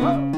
Whoa.